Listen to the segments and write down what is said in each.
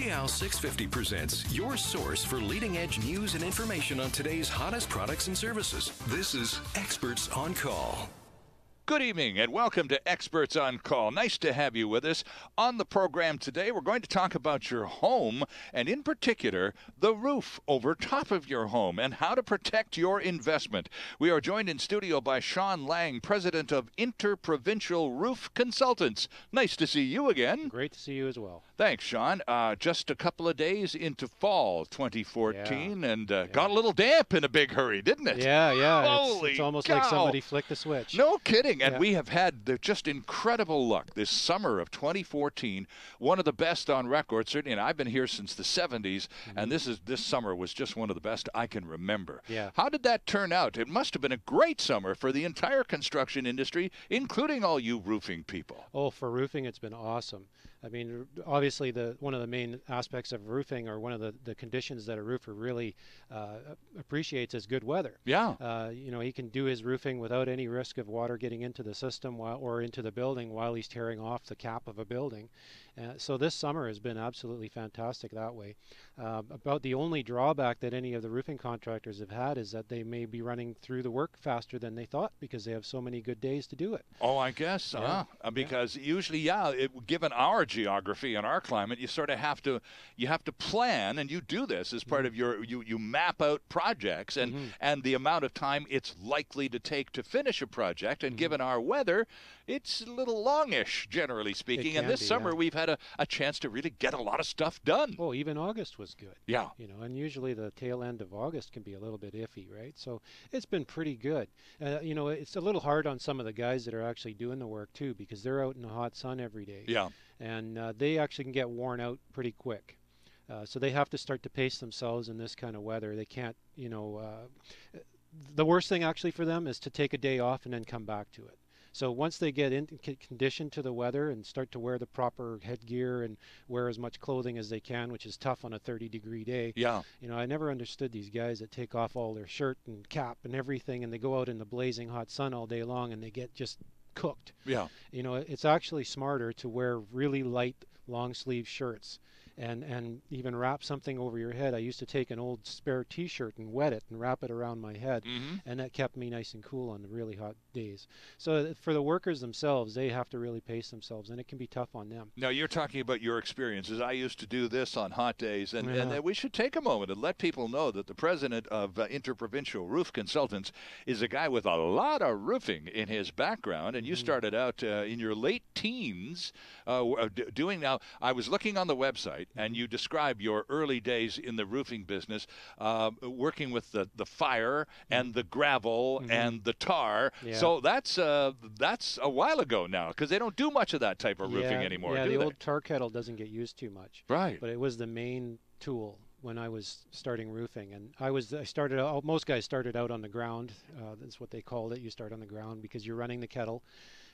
PCL 650 presents your source for leading edge news and information on today's hottest products and services. This is Experts on Call. Good evening and welcome to Experts on Call. Nice to have you with us. On the program today, we're going to talk about your home and, in particular, the roof over top of your home and how to protect your investment. We are joined in studio by Sean Lang, president of Interprovincial Roof Consultants. Nice to see you again. Great to see you as well. Thanks, Sean. Uh, just a couple of days into fall 2014 Yeah. and uh, Yeah. got a little damp in a big hurry, didn't it? Yeah, yeah. it's, Holy it's almost cow. like somebody flicked a switch. No kidding. And Yeah. we have had the just incredible luck this summer of 2014, one of the best on record. Certainly, and I've been here since the 70s, and this is this summer was just one of the best I can remember. Yeah. How did that turn out? It must have been a great summer for the entire construction industry, including all you roofing people. Oh, for roofing, it's been awesome. I mean, obviously, the one of the main aspects of roofing, or one of the, the conditions that a roofer really uh, appreciates, is good weather. Yeah. Uh, you know, he can do his roofing without any risk of water getting into the system while, or into the building while he's tearing off the cap of a building. Uh, so this summer has been absolutely fantastic that way. Uh, about the only drawback that any of the roofing contractors have had is that they may be running through the work faster than they thought because they have so many good days to do it. Oh, I guess, Yeah. huh? Uh, Because usually, yeah, it, given our geography and our climate, you sort of have to you have to plan, and you do this as Mm-hmm. part of your you you map out projects and and the amount of time it's likely to take to finish a project. Mm-hmm. And given our weather, it's a little longish, generally speaking. and this be, summer, yeah. we've had a, a chance to really get a lot of stuff done. Oh, even August was good. Yeah. You know, and usually the tail end of August can be a little bit iffy, right? So it's been pretty good. Uh, you know, it's a little hard on some of the guys that are actually doing the work too, because they're out in the hot sun every day. Yeah. And uh, they actually can get worn out pretty quick. Uh, so they have to start to pace themselves in this kind of weather. They can't, you know, uh, the worst thing actually for them is to take a day off and then come back to it. So once they get in conditioned to the weather and start to wear the proper headgear and wear as much clothing as they can, which is tough on a 30 degree day. Yeah. You know, I never understood these guys that take off all their shirt and cap and everything and they go out in the blazing hot sun all day long and they get just cooked. Yeah. You know, it's actually smarter to wear really light long sleeve shirts and and even wrap something over your head. I used to take an old spare t-shirt and wet it and wrap it around my head hmm and that kept me nice and cool on the really hot days. So for the workers themselves, they have to really pace themselves and it can be tough on them. Now you're talking about your experiences. I used to do this on hot days, and, and Yeah. uh, we should take a moment and let people know that the president of uh, Interprovincial Roof Consultants is a guy with a lot of roofing in his background. And you started out uh, in your late teens uh, uh, doing. Now I was looking on the website, and you describe your early days in the roofing business, uh, working with the the fire and the gravel and the tar. Yeah. So that's uh, that's a while ago now, because they don't do much of that type of roofing yeah, anymore. Yeah, the they? old tar kettle doesn't get used too much. Right. but it was the main tool when I was starting roofing. And I was I started out, most guys started out on the ground. Uh, that's what they called it. You start on the ground because you're running the kettle,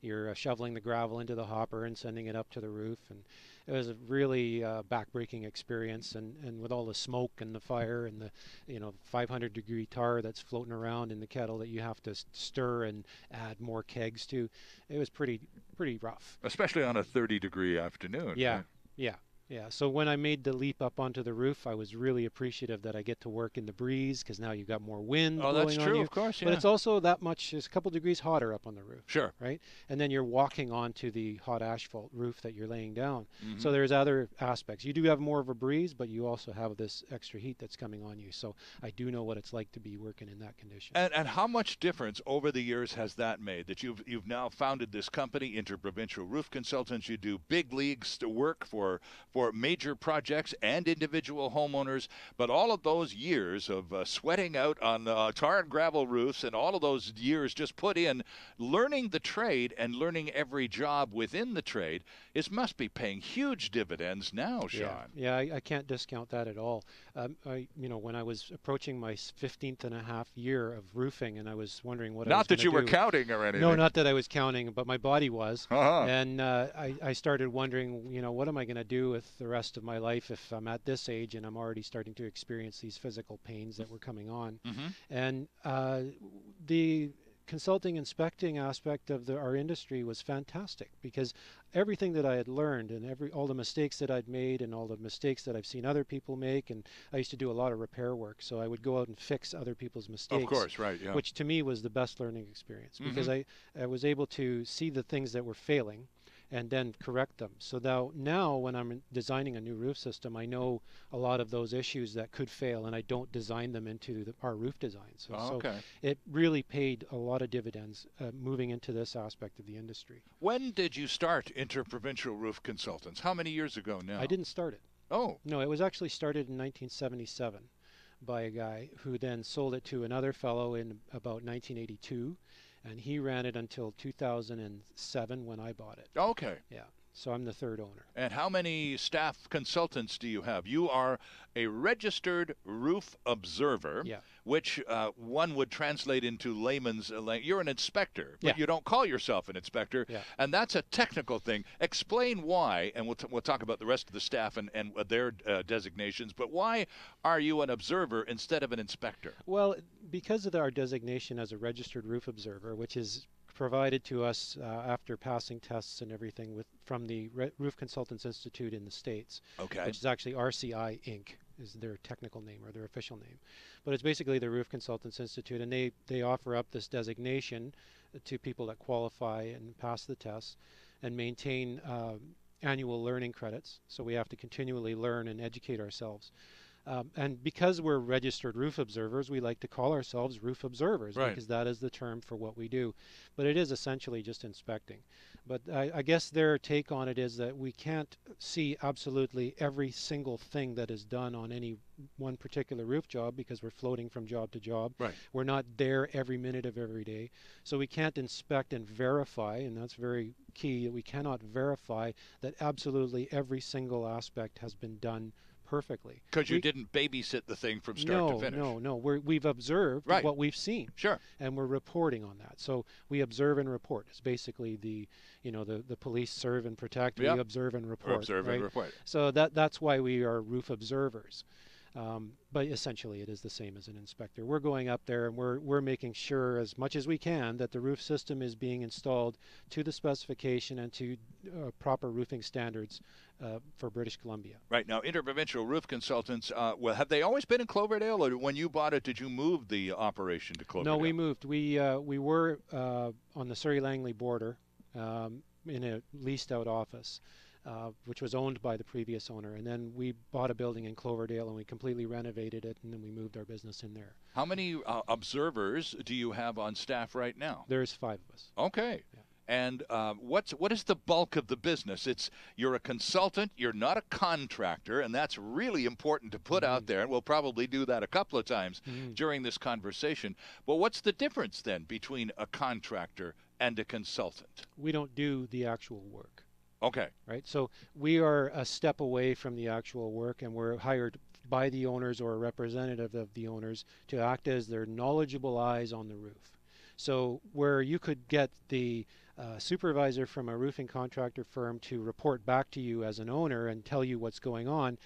you're uh, shoveling the gravel into the hopper and sending it up to the roof. And it was a really uh, backbreaking experience. And and with all the smoke and the fire and the you know 500 degree tar that's floating around in the kettle that you have to stir and add more kegs to, it was pretty pretty rough. Especially on a 30 degree afternoon. Yeah, right? yeah, yeah. So when I made the leap up onto the roof, I was really appreciative that I get to work in the breeze because now you've got more wind Oh, blowing that's on true, you. of course. Yeah. But it's also that much, it's a couple degrees hotter up on the roof, sure. right? And then you're walking onto the hot asphalt roof that you're laying down. Mhm. So there's other aspects. You do have more of a breeze, but you also have this extra heat that's coming on you. So I do know what it's like to be working in that condition. And, and how much difference over the years has that made? That you've you've now founded this company, Interprovincial Roof Consultants. You do big leagues to work for for major projects and individual homeowners. But all of those years of uh, sweating out on uh, tar and gravel roofs, and all of those years just put in learning the trade and learning every job within the trade, it must be paying huge dividends now, Sean. Yeah, yeah I, I can't discount that at all. Um, I, you know, when I was approaching my 15th and a half year of roofing, and I was wondering what I was Not that you were counting or anything. No, not that I was counting, but my body was. Uh-huh. And uh, I, I started wondering, you know, what am I going to do with the rest of my life if I'm at this age and I'm already starting to experience these physical pains that were coming on? Mhm. And uh, the consulting inspecting aspect of the, our industry was fantastic because everything that I had learned and every all the mistakes that I'd made and all the mistakes that I've seen other people make and I used to do a lot of repair work so I would go out and fix other people's mistakes Of course, right, yeah. which to me was the best learning experience because Mhm. I, I was able to see the things that were failing and then correct them. So now, now when I'm designing a new roof system, I know a lot of those issues that could fail, and I don't design them into the, our roof design. So, Oh, so okay. it really paid a lot of dividends uh, moving into this aspect of the industry. When did you start Interprovincial Roof Consultants? How many years ago now? I didn't start it. Oh, No, it was actually started in 1977 by a guy who then sold it to another fellow in about 1982, and he ran it until 2007 when I bought it. okay. Yeah, so I'm the third owner. And how many staff consultants do you have? You are a registered roof observer, Yeah. which uh, one would translate into layman's uh, lang- You're an inspector, but Yeah. you don't call yourself an inspector, Yeah. and that's a technical thing. Explain why, and we'll, t- we'll talk about the rest of the staff and, and uh, their uh, designations, but why are you an observer instead of an inspector? Well, because of our designation as a registered roof observer, which is provided to us uh, after passing tests and everything with from the Re- Roof Consultants Institute in the states, Okay. which is actually RCI Inc. is their technical name or their official name, but it's basically the Roof Consultants Institute, and they they offer up this designation to people that qualify and pass the tests and maintain um, annual learning credits. So we have to continually learn and educate ourselves. Um, and because we're registered roof observers, we like to call ourselves roof observers Right. because that is the term for what we do. But it is essentially just inspecting. But I, I guess their take on it is that we can't see absolutely every single thing that is done on any one particular roof job because we're floating from job to job. Right. We're not there every minute of every day. So we can't inspect and verify, and that's very key. We cannot verify that absolutely every single aspect has been done perfectly. Because you didn't babysit the thing from start no, to finish. No, no, We're, we've observed Right. what we've seen, Sure. and we're reporting on that. So we observe and report. It's basically the, you know, the, the police serve and protect. Yep. We observe and Or report. observe right? and report. So that that's why we are roof observers. Um, but essentially, it is the same as an inspector. We're going up there and we're we're making sure as much as we can that the roof system is being installed to the specification and to uh, proper roofing standards uh, for British Columbia. Right now, Interprovincial Roof Consultants. Uh, well, have they always been in Cloverdale, or when you bought it, did you move the operation to Cloverdale? No, we moved. We uh, we were uh, on the Surrey Langley border um, in a leased out office, uh, which was owned by the previous owner, and then we bought a building in Cloverdale and we completely renovated it, and then we moved our business in there. How many uh, observers do you have on staff right now? There's five of us. Okay. Yeah. And um, what's what is the bulk of the business? It's you're a consultant, you're not a contractor, and that's really important to put out there. And we'll probably do that a couple of times Mhm. during this conversation. But what's the difference then between a contractor and a consultant? We don't do the actual work. Okay. right? So we are a step away from the actual work, and we're hired by the owners or a representative of the owners to act as their knowledgeable eyes on the roof. So where you could get the uh, supervisor from a roofing contractor firm to report back to you as an owner and tell you what's going on,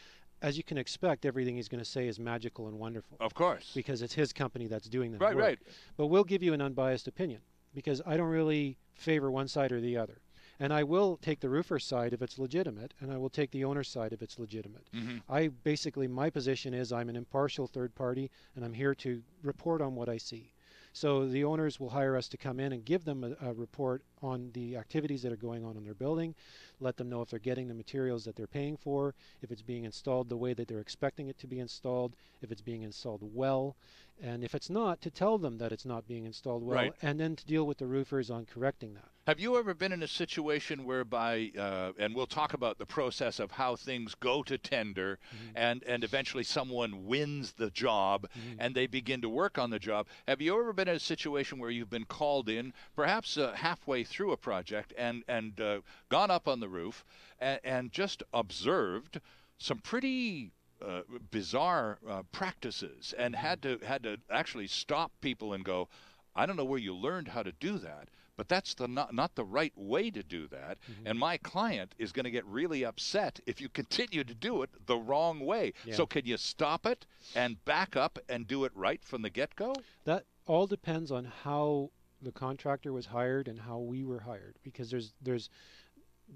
as you can expect, everything he's going to say is magical and wonderful Of course. because it's his company that's doing the Right, work. right. But we'll give you an unbiased opinion because I don't really favor one side or the other. And I will take the roofer's side if it's legitimate, and I will take the owner's side if it's legitimate. Mhm. I basically, my position is I'm an impartial third party, and I'm here to report on what I see. So the owners will hire us to come in and give them a, a report on the activities that are going on in their building, let them know if they're getting the materials that they're paying for, if it's being installed the way that they're expecting it to be installed, if it's being installed well, and if it's not, to tell them that it's not being installed well, Right. and then to deal with the roofers on correcting that. Have you ever been in a situation whereby, uh, and we'll talk about the process of how things go to tender, and and eventually someone wins the job, and they begin to work on the job. Have you ever been in a situation where you've been called in, perhaps uh, halfway through a project, and and uh, gone up on the roof, and, and just observed some pretty uh, bizarre uh, practices, and had to had to actually stop people and go, I don't know where you learned how to do that, but that's the not, not the right way to do that. Mm-hmm. And my client is going to get really upset if you continue to do it the wrong way. Yeah. So can you stop it and back up and do it right from the get-go? That all depends on how the contractor was hired and how we were hired because there's there's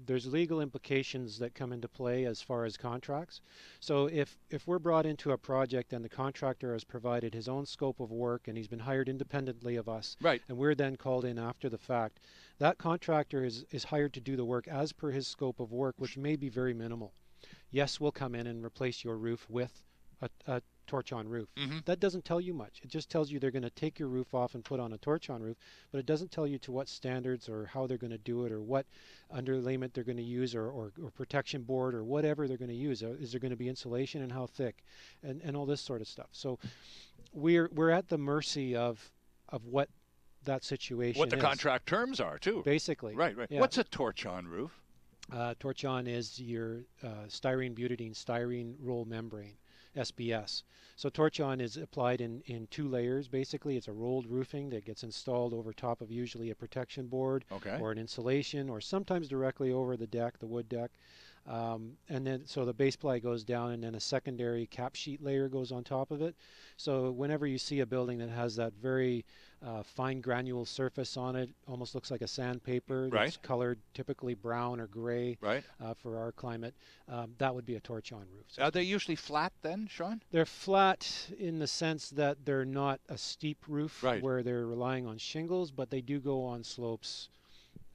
there's legal implications that come into play as far as contracts. So if if we're brought into a project and the contractor has provided his own scope of work and he's been hired independently of us, Right. and we're then called in after the fact, that contractor is is hired to do the work as per his scope of work, which may be very minimal. Yes, we'll come in and replace your roof with a, a torch-on roof. Mhm. That doesn't tell you much. It just tells you they're going to take your roof off and put on a torch-on roof, but it doesn't tell you to what standards or how they're going to do it or what underlayment they're going to use or, or, or protection board or whatever they're going to use. Uh, Is there going to be insulation and how thick and, and all this sort of stuff. So we're we're at the mercy of of what that situation What the is. contract terms are too. Basically. Right, right. Yeah. What's a torch-on roof? Uh, Torch-on is your uh, styrene butadiene styrene roll membrane, SBS. So Torch-on is applied in, in two layers. Basically, it's a rolled roofing that gets installed over top of usually a protection board Okay. or an insulation, or sometimes directly over the deck, the wood deck. Um, and then so the base ply goes down, and then a secondary cap sheet layer goes on top of it. So whenever you see a building that has that very uh, fine granule surface on it, almost looks like a sandpaper that's Right. colored typically brown or gray Right. uh, for our climate, um, that would be a torch-on roof. system. Are they usually flat then, Sean? They're flat in the sense that they're not a steep roof Right. where they're relying on shingles, but they do go on slopes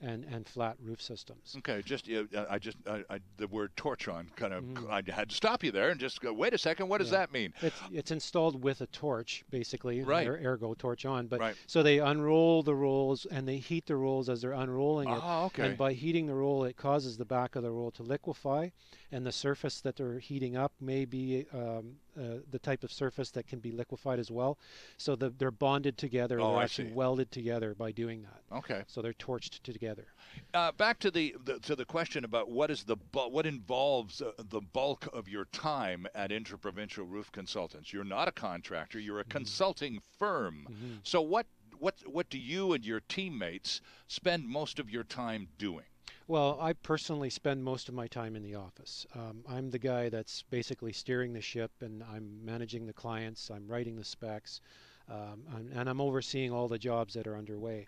and, and flat roof systems. Okay, just uh, I just I, I, the word torch on kind of Mhm. I had to stop you there and just go. Wait a second. What does Yeah. that mean? It's it's installed with a torch, basically, Right. er- ergo torch on. But Right. so they unroll the rolls and they heat the rolls as they're unrolling it. Oh, okay. And by heating the roll, it causes the back of the roll to liquefy, and the surface that they're heating up may be um, uh, the type of surface that can be liquefied as well. So the, they're bonded together. Oh, they're I actually see. welded together by doing that. Okay. So they're torched together. Uh, back to the, the to the question about what is the bu- what involves uh, the bulk of your time at Interprovincial Roof Consultants. You're not a contractor. You're a Mm-hmm. consulting firm. So what what what do you and your teammates spend most of your time doing? Well, I personally spend most of my time in the office. Um, I'm the guy that's basically steering the ship, and I'm managing the clients. I'm writing the specs, um, and, and I'm overseeing all the jobs that are underway.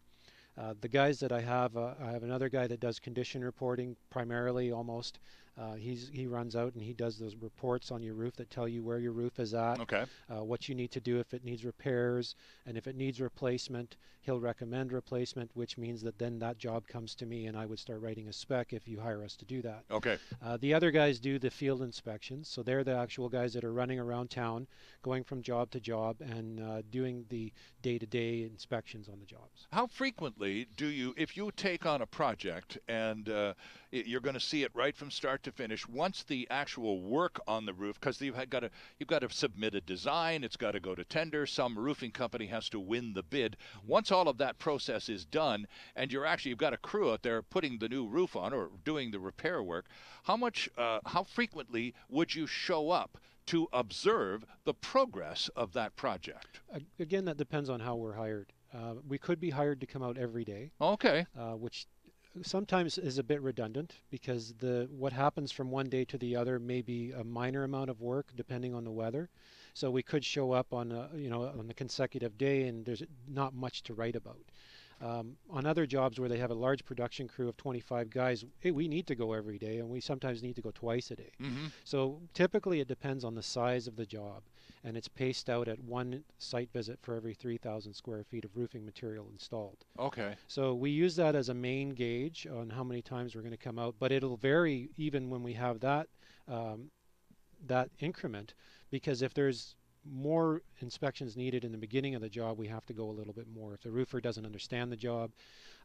Uh, the guys that I have, uh, I have another guy that does condition reporting primarily, almost. Uh, he's he runs out and he does those reports on your roof that tell you where your roof is at, Okay. uh, what you need to do if it needs repairs, and if it needs replacement, he'll recommend replacement, which means that then that job comes to me and I would start writing a spec if you hire us to do that. Okay. Uh, the other guys do the field inspections, so they're the actual guys that are running around town, going from job to job and uh, doing the day-to-day inspections on the jobs. How frequently do you, if you take on a project and uh, you're going to see it right from start to finish, once the actual work on the roof, because you've got to you've got to submit a design, it's got to go to tender, some roofing company has to win the bid. Once all of that process is done, and you're actually you've got a crew out there putting the new roof on or doing the repair work, how much, uh, how frequently would you show up? To observe the progress of that project. Again, that depends on how we're hired. Uh, we could be hired to come out every day, Okay. uh, which sometimes is a bit redundant because the what happens from one day to the other may be a minor amount of work depending on the weather. So we could show up on a, you know on a consecutive day and there's not much to write about. Um, on other jobs where they have a large production crew of 25 guys, hey, we need to go every day, and we sometimes need to go twice a day. hmm So typically it depends on the size of the job, and it's paced out at one site visit for every 3,000 square feet of roofing material installed. Okay. So we use that as a main gauge on how many times we're going to come out, but it'll vary even when we have that um, that increment, because if there's more inspections needed in the beginning of the job, we have to go a little bit more. If the roofer doesn't understand the job,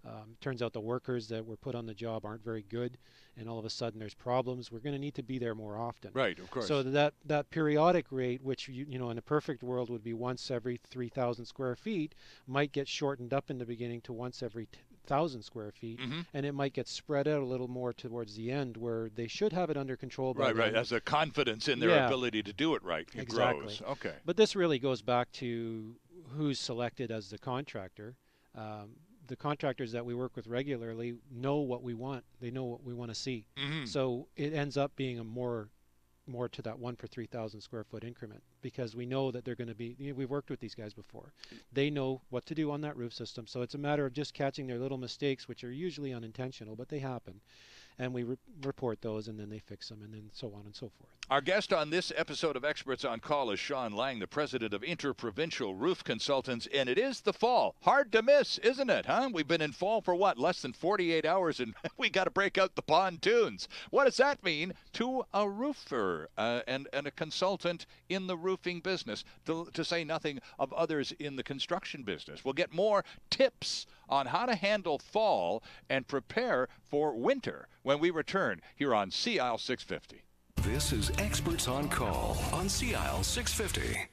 um, turns out the workers that were put on the job aren't very good, and all of a sudden there's problems, we're going to need to be there more often. Right. Of course. So that that periodic rate, which you, you know in a perfect world would be once every 3,000 square feet, might get shortened up in the beginning to once every thousand square feet, Mhm. and it might get spread out a little more towards the end, where they should have it under control. Right, right. As a confidence in their Yeah. ability to do it right it Exactly. grows. Okay. But this really goes back to who's selected as the contractor. Um, the contractors that we work with regularly know what we want. They know what we want to see. Mhm. So it ends up being a more more to that one per 3,000 square foot increment because we know that they're going to be. You know, we've worked with these guys before. They know what to do on that roof system. So it's a matter of just catching their little mistakes, which are usually unintentional, but they happen and we re- report those and then they fix them and then so on and so forth. Our guest on this episode of Experts on Call is Sean Lang, the president of Interprovincial Roof Consultants, and it is the fall. Hard to miss, isn't it, huh? We've been in fall for what, less than 48 hours and we got to break out the pontoons. What does that mean to a roofer uh, and, and a consultant in the roofing business, to, to say nothing of others in the construction business? We'll get more tips on how to handle fall and prepare for winter when we return here on CISL 650. This is Experts on Call on CISL 650.